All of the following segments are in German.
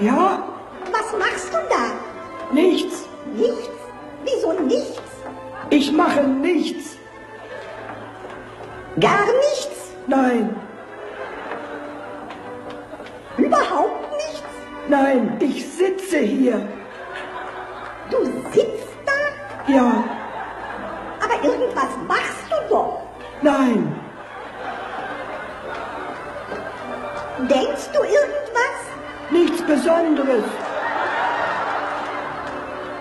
Ja? Was machst du da? Nichts. Nichts? Wieso nichts? Ich mache nichts. Gar nichts? Nein. Überhaupt nichts? Nein, ich sitze hier. Du sitzt da? Ja. Aber irgendwas machst du doch. Nein. Denkst du irgendwas? Besonderes.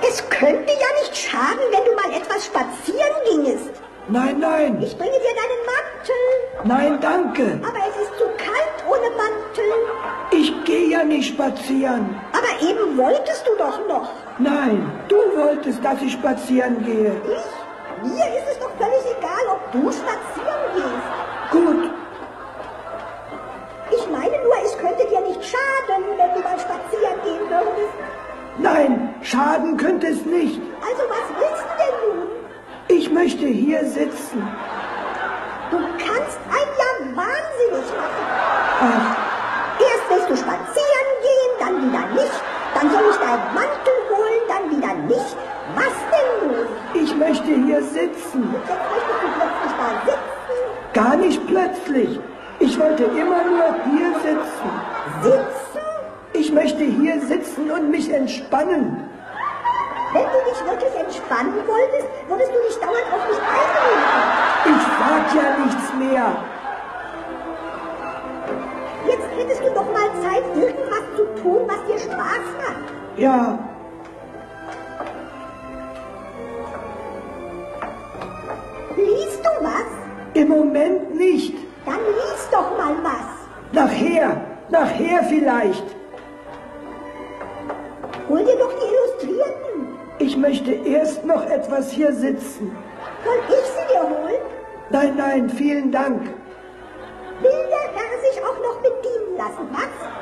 Es könnte ja nicht schaden, wenn du mal etwas spazieren gingest. Nein, nein. Ich bringe dir deinen Mantel. Nein, danke. Aber es ist zu kalt ohne Mantel. Ich gehe ja nicht spazieren. Aber eben wolltest du doch noch. Nein, du wolltest, dass ich spazieren gehe. Ich? Mir ist es doch völlig egal, ob du spazieren gehst. Gut, schaden, wenn du mal spazieren gehen würdest. nein, schaden könnte es nicht. Also was willst du denn nun? Ich möchte hier sitzen. Du kannst einen ja wahnsinnig machen. Ach, Erst willst du spazieren gehen, dann wieder nicht. Dann soll ich deinen Mantel holen, dann wieder nicht. Was denn nun? ich möchte hier sitzen. Jetzt möchtest du plötzlich da sitzen. Gar nicht plötzlich. Ich wollte immer nur hier sitzen. Sitzen? Ich möchte hier sitzen und mich entspannen. Wenn du dich wirklich entspannen wolltest, würdest du nicht dauernd auf mich einreden. Ich sag ja nichts mehr. Jetzt hättest du doch mal Zeit, irgendwas zu tun, was dir Spaß macht. Ja, Liest du was? im Moment nicht. Dann lies doch mal was. Nachher, nachher vielleicht. Hol dir doch die Illustrierten. Ich möchte erst noch etwas hier sitzen. Soll ich sie dir holen? Nein, nein, vielen Dank. Will der Herr sich auch noch bedienen lassen, was?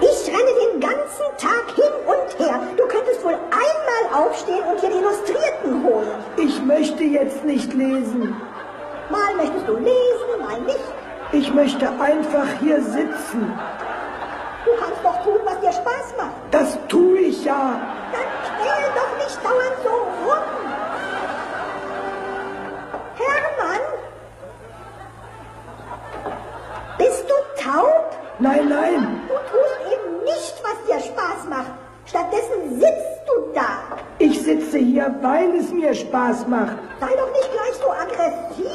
Ich renne den ganzen Tag hin und her. Du könntest wohl einmal aufstehen und dir die Illustrierten holen. Ich möchte jetzt nicht lesen. Mal möchtest du lesen, mal nicht. Ich möchte einfach hier sitzen. Du kannst doch tun, was dir Spaß macht. Das tue ich ja. Dann quäl doch nicht dauernd so rum. Hermann? Bist du taub? Nein, nein, aber weil es mir Spaß macht. Sei doch nicht gleich so aggressiv.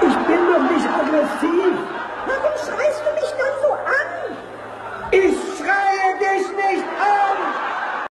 Ich bin doch nicht aggressiv. Warum schreist